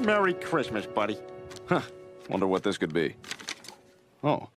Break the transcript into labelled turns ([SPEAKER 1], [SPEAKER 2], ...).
[SPEAKER 1] Merry Christmas, buddy.
[SPEAKER 2] Huh. Wonder what this could be. Oh.